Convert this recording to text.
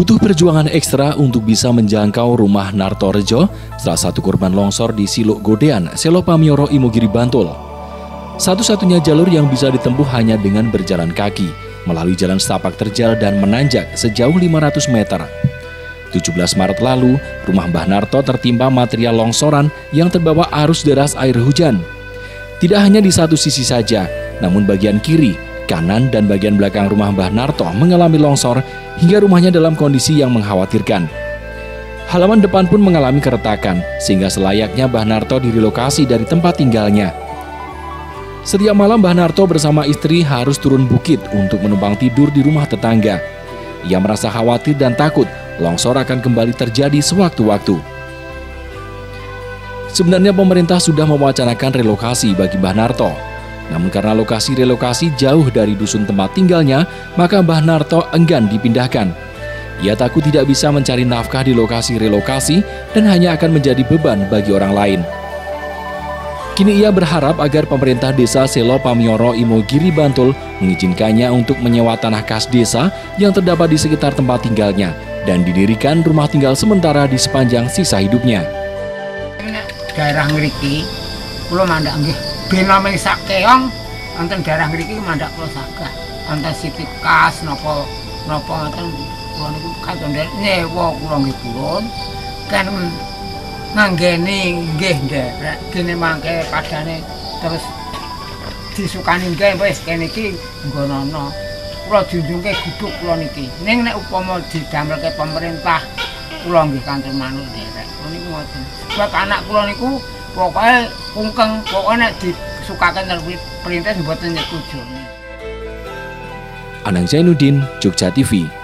Butuh perjuangan ekstra untuk bisa menjangkau rumah Narto Rejo, salah satu korban longsor di Siluk Godean, Selopamioro, Imogiri, Bantul. Satu-satunya jalur yang bisa ditempuh hanya dengan berjalan kaki, melalui jalan setapak terjal dan menanjak sejauh 500 meter. 17 Maret lalu, rumah Mbah Narto tertimpa material longsoran yang terbawa arus deras air hujan. Tidak hanya di satu sisi saja, namun bagian kiri, kanan, dan bagian belakang rumah Mbah Narto mengalami longsor hingga rumahnya dalam kondisi yang mengkhawatirkan. Halaman depan pun mengalami keretakan, sehingga selayaknya Mbah Narto direlokasi dari tempat tinggalnya. Setiap malam Mbah Narto bersama istri harus turun bukit untuk menumpang tidur di rumah tetangga. Ia merasa khawatir dan takut longsor akan kembali terjadi sewaktu-waktu. Sebenarnya pemerintah sudah mewacanakan relokasi bagi Mbah Narto, namun karena lokasi relokasi jauh dari dusun tempat tinggalnya, maka Mbah Narto enggan dipindahkan. Ia takut tidak bisa mencari nafkah di lokasi relokasi dan hanya akan menjadi beban bagi orang lain. Kini ia berharap agar pemerintah desa Selo Pamioro Imogiri Bantul mengizinkannya untuk menyewa tanah kas desa yang terdapat di sekitar tempat tinggalnya dan didirikan rumah tinggal sementara di sepanjang sisa hidupnya. Daerah ngeriki, belum ada bename sakeong wonten daerah mriki mandhak kula sagah. Wonten sipit kas napa napa ngoten kula niku katon nyewa kula nggih purun. Kan nanggeni nggih nderek dene mangke padane terus disukani nggih wis kene iki nggonono kula junjungke guduk kula niki. Ning nek upama didamelke pemerintah kula nggih kanthi manut nderek. Niku ngoten. Sebab anak kula niku pokoknya kungkeng pokoknya disukakan dari perintah mboten nyetujoni. Anang Zainuddin, Jogja TV